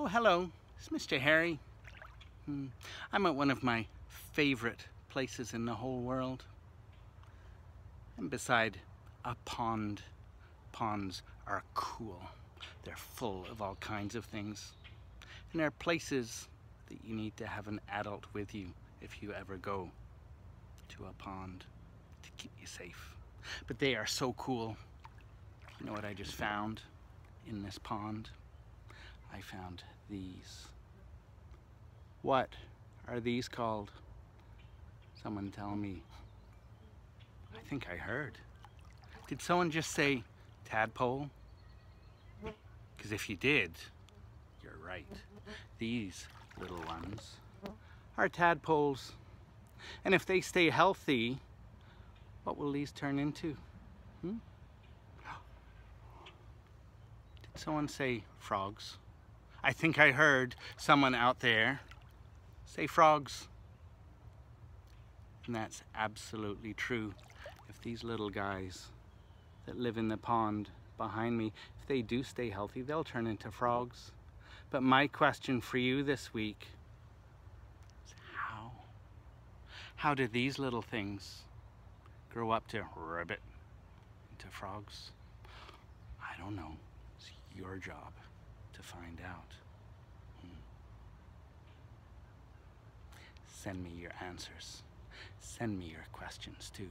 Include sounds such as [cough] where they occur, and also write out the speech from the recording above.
Oh, hello. It's Mr. Harry. Hmm. I'm at one of my favorite places in the whole world. I'm beside a pond. Ponds are cool. They're full of all kinds of things. And they're places that you need to have an adult with you if you ever go to a pond to keep you safe. But they are so cool. You know what I just found in this pond? I found these. What are these called? Someone tell me. I think I heard. Did someone just say tadpole? Because if you did, you're right. These little ones are tadpoles. And if they stay healthy, what will these turn into? Hmm? [gasps] Did someone say frogs? I think I heard someone out there say frogs. And that's absolutely true. If these little guys that live in the pond behind me, if they do stay healthy, they'll turn into frogs. But my question for you this week is how? How do these little things grow up to ribbit into frogs? I don't know. It's your job to find out. Hmm. Send me your answers. Send me your questions too.